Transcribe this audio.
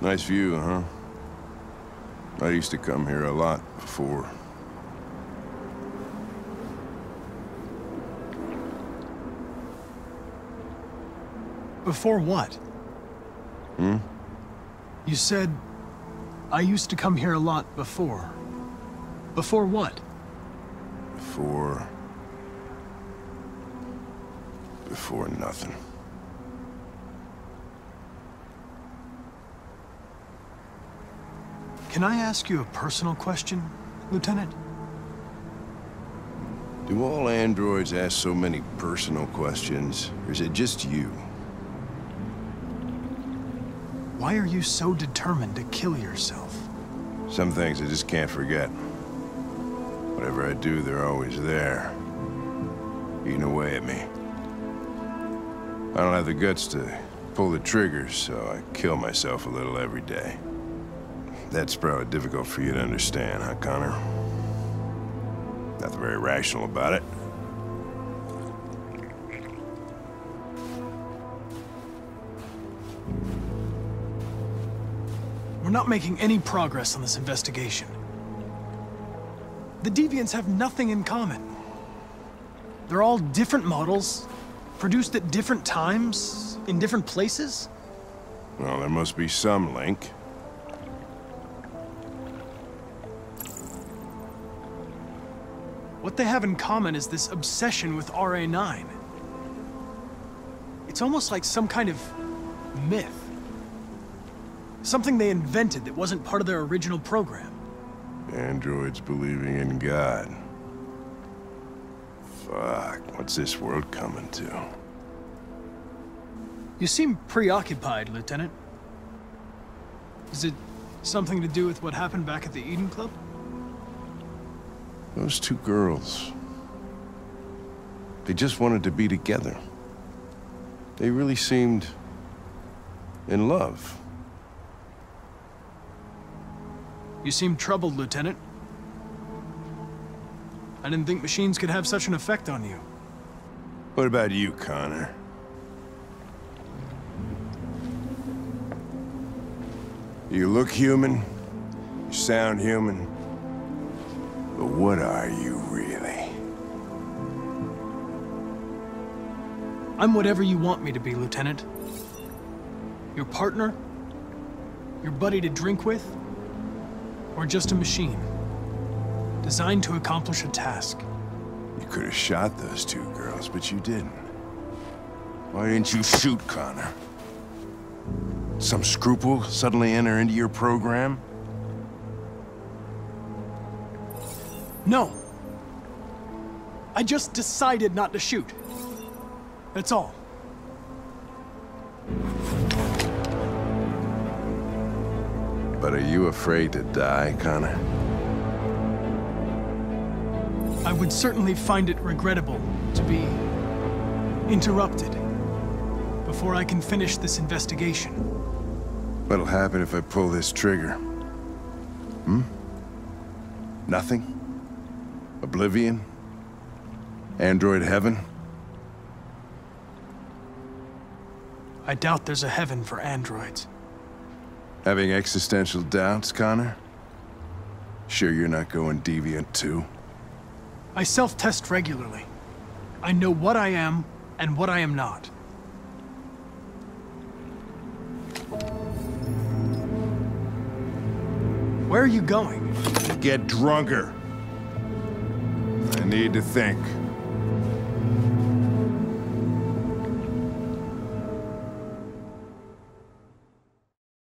Nice view, huh? I used to come here a lot before. Before what? Hmm? You said, I used to come here a lot before. Before what? Before... Before nothing. Can I ask you a personal question, Lieutenant? Do all androids ask so many personal questions, or is it just you? Why are you so determined to kill yourself? Some things I just can't forget. Whatever I do, they're always there. Eating away at me. I don't have the guts to pull the triggers, so I kill myself a little every day. That's probably difficult for you to understand, huh, Connor? Nothing very rational about it. We're not making any progress on this investigation. The Deviants have nothing in common. They're all different models, produced at different times, in different places. Well, there must be some link. What they have in common is this obsession with RA9. It's almost like some kind of myth. Something they invented that wasn't part of their original program. Androids believing in God. Fuck, what's this world coming to? You seem preoccupied, Lieutenant. Is it something to do with what happened back at the Eden Club? Those two girls. They just wanted to be together. They really seemed... in love. You seem troubled, Lieutenant. I didn't think machines could have such an effect on you. What about you, Connor? You look human, you sound human, but what are you really? I'm whatever you want me to be, Lieutenant. Your partner? Your buddy to drink with? Or just a machine? Designed to accomplish a task. You could have shot those two girls, but you didn't. Why didn't you shoot Connor? Some scruple suddenly enter into your program? No. I just decided not to shoot. That's all. But are you afraid to die, Connor? I would certainly find it regrettable to be interrupted before I can finish this investigation. What'll happen if I pull this trigger? Hmm? Nothing? Oblivion? Android heaven? I doubt there's a heaven for androids. Having existential doubts, Connor? Sure you're not going deviant too? I self-test regularly. I know what I am and what I am not. Where are you going? Get drunker need to think.